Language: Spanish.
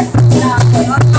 es